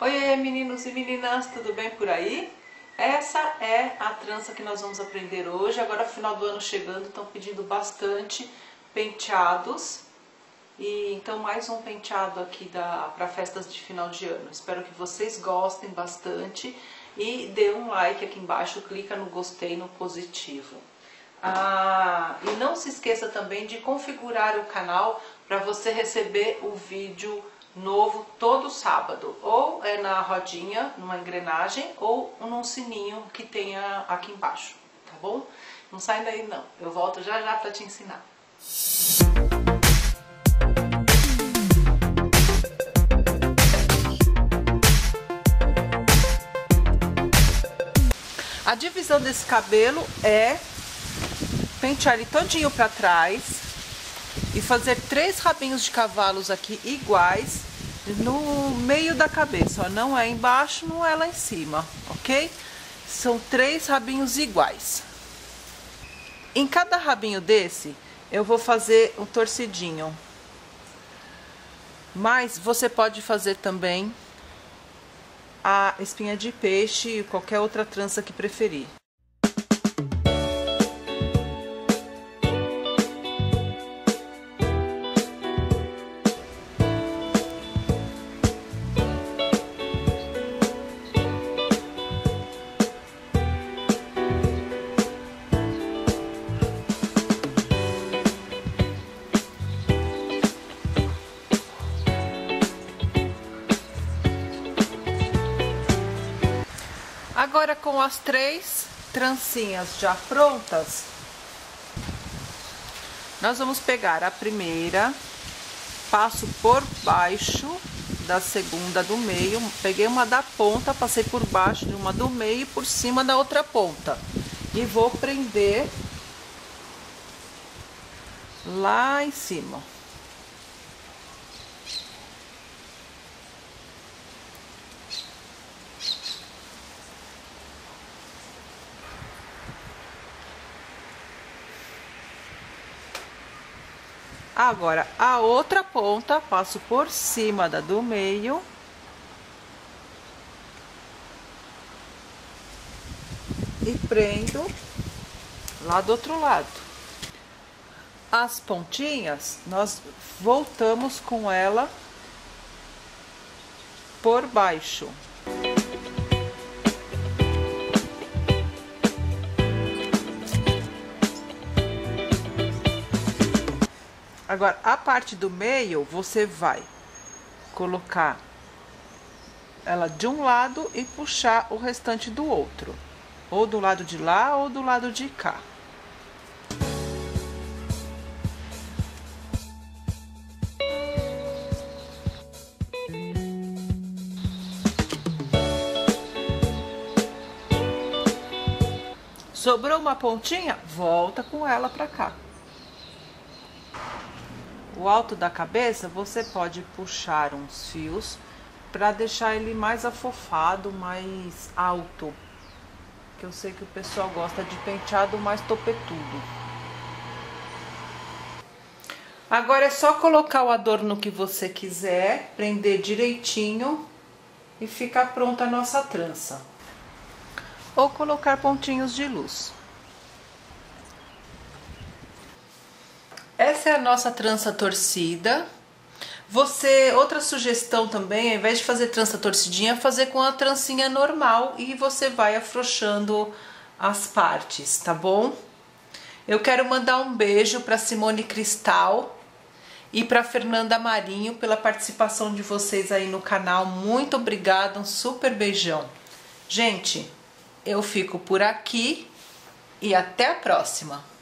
Oi, meninos e meninas, tudo bem por aí? Essa é a trança que nós vamos aprender hoje. Agora, final do ano chegando, estão pedindo bastante penteados. E então, mais um penteado aqui para festas de final de ano. Espero que vocês gostem bastante e dê um like aqui embaixo, clica no gostei, no positivo. Ah, e não se esqueça também de configurar o canal para você receber o vídeo novo todo sábado, ou é na rodinha, numa engrenagem, ou num sininho que tenha aqui embaixo, tá bom? Não sai daí não, eu volto já já para te ensinar. A divisão desse cabelo é pentear ele todinho para trás, e fazer três rabinhos de cavalos aqui iguais no meio da cabeça, ó, não é embaixo, não é lá em cima, ok? São três rabinhos iguais. Em cada rabinho desse, eu vou fazer um torcidinho. Mas você pode fazer também a espinha de peixe e qualquer outra trança que preferir. Agora com as três trancinhas já prontas, nós vamos pegar a primeira, passo por baixo da segunda do meio, peguei uma da ponta, passei por baixo de uma do meio e por cima da outra ponta. E vou prender lá em cima. Agora, a outra ponta, passo por cima da do meio. E prendo lá do outro lado. As pontinhas, nós voltamos com ela por baixo. Agora, a parte do meio, você vai colocar ela de um lado e puxar o restante do outro. Ou do lado de lá ou do lado de cá. Sobrou uma pontinha? Volta com ela pra cá. O alto da cabeça você pode puxar uns fios para deixar ele mais afofado, mais alto. Que eu sei que o pessoal gosta de penteado mais topetudo. Agora é só colocar o adorno que você quiser, prender direitinho e ficar pronta a nossa trança. Ou colocar pontinhos de luz. Essa é a nossa trança torcida. Você, outra sugestão também, ao invés de fazer trança torcidinha, fazer com a trancinha normal e você vai afrouxando as partes, tá bom? Eu quero mandar um beijo para Simone Cristal e para Fernanda Marinho pela participação de vocês aí no canal. Muito obrigada, um super beijão. Gente, eu fico por aqui e até a próxima.